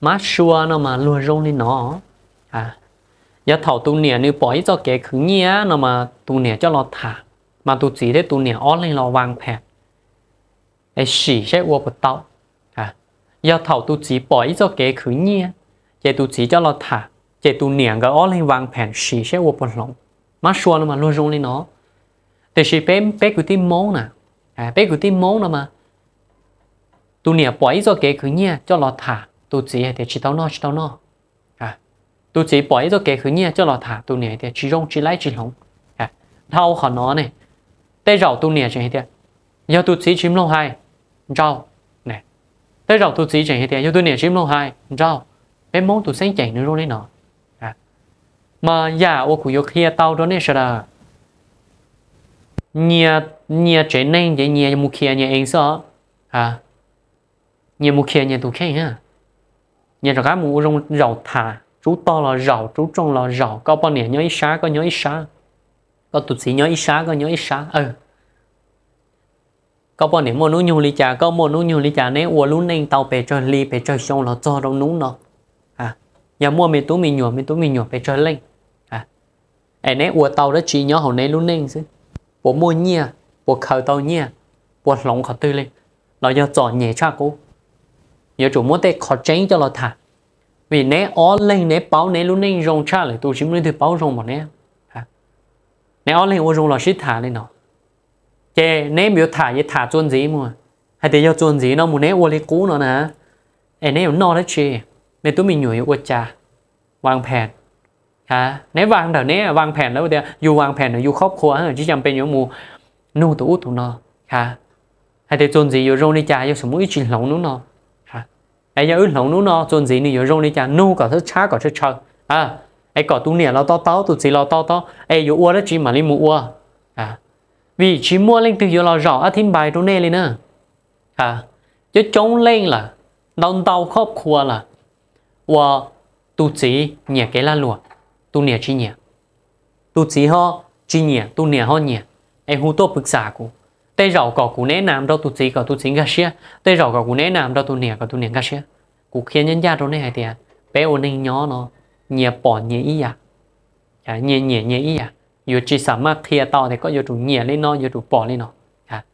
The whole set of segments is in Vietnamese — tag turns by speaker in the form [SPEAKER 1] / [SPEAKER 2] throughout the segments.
[SPEAKER 1] má xua nó mà luôn rong lên nó. À giờ thầu tu nè nếu bỏ cho kẻ khứ nhia nó mà tu nè cho nó thả. Mà tu chỉ để tu nè ó lên lo vàng phèn ai xỉ sẽ uo bật tao. À giờ thầu tu chỉ bỏ cho kẻ khứ nhia chỉ tu chỉ cho nó thả. Chỉ tu nè cái ó lên vàng phèn xỉ sẽ uo bật lòng. Má xua nó mà luôn rong lên nó. Thì chỉ bé bé cái tim máu nè. À bé cái tim máu nó mà tu nè bỏ cho kẻ khứ nhia cho nó thả tu chỉ thì chỉ tao nó chỉ tao nó à tu chỉ bỏ cho cái khứ nhia cho lọ thả tu nè thì chỉ rong, chỉ lấy chỉ lòng à thao khó nó này, tê rào tu nè chỉ thì giờ tu chỉ chim lâu hai, rau, nè. Tê rào tu chỉ chỉ thì giờ tu nè chim lâu hai, rau. Bé món tu sinh chạy nữa rồi đấy nọ. À mà già ô cụ yêu kia tao đó nè sao nhia nhia chế nên vậy nhia mu kia nhia, anh sợ. À nhia mu kia nhia tu kia ha nhà rồi cái mù rong rau thả, chú to là rau chú trong là rau có bao nhiêu nhớ ít sáng có nhớ ít sáng có tụt xí nhớ ít sáng có nhớ ít sáng ừ. Có bao nhiêu mua nú nhu li trà, có mua nú nhu li trà nếu ua lú nên tàu bè chơi li bè chơi xong là cho đâu nú nó à. Nhà mua mình tú mình nhổ mình tú mình nhổ bè chơi lên à. Ai nếu ua tàu đó chỉ nhớ hậu nấy lú nên chứ. Bộ mua nhia bộ khâu tàu nhia bộ lòng khâu tư lên. Là do chọn nhẹ cha cô giờ chủ muốn tê khó tránh cho nó thả. Vì nếu ó lên nếu báo nếu luôn nên rong cha lại tôi chỉ muốn thì báo rong mà nè nếu ó lên ô rong là shit thả lên nó. Chè nếu biểu thả vậy thả chuồn gì mà hay thì do chuồn gì nó, muốn nếu ô lên cũ nó nè. Em nếu nó đấy chè nên tôi mình nhủi, ô cha vàng phèn. Hả? Nếu vàng đầu nếu vàng phèn đó dù vàng phèn là dù khóc khóa chứ chẳng bên những mù. Nô tụ tụ nó hả? Hay thì chuồn gì vô rong đi cha vô sớm mũi chuyện lòng nó nó ai giờ ước lòng nó nó chôn gì nữa rong đi chả. Nu cả thứ chá cả thứ chờ à ai có tu nè lo to to tu sĩ lo to to. Ai yo uo đó chỉ mà đi mua uo, à vì chỉ mua lên từ giờ lo rõ ở thím bài tu nè lên nữa à chứ chống lên là đau tàu khóc khua là uo, tu chỉ nhẹ cái là lùa tu niệm chỉ nhẹ. Tu chỉ ho chỉ nhẹ tu niệm ho nhẹ. Ai hú to bực xả của tê rau có cú nè nam đâu tụt gì có tụt chính cái xia tê rau có cú nè nam đâu tụt nè có tụt nè cái xia cú khiến nhân gia đâu này thì tiền bé ôn ninh nhỏ nó. Nhẹ bỏ nhẹ ý à. À nhẹ nhẹ nhẹ ý à. Dù chỉ sắm mà kia to thì có dù chủ nhẹ lên nó, dù chủ bỏ lên nó. À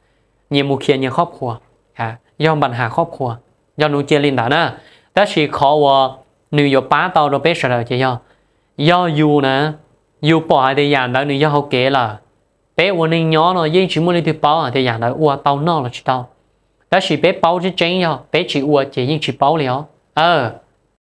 [SPEAKER 1] nhẹ mù kia nhẹ khóc khua à do bạn hà khóc khua do nuôi chia lên đó nè đó chỉ khó vợ nữ vừa bá tao rồi bé sợ rồi chỉ do. Do dù nè. Dù bỏ thì dàn đó nữ do hậu kế là bé ôn nên nhỏ nó yên chỉ muốn đi từ bao à thì nhà là ua tao nó là chỉ tao đó chỉ bé bao chứ chén nhau bé chỉ ua chỉ yên chỉ bao liền. Ờ.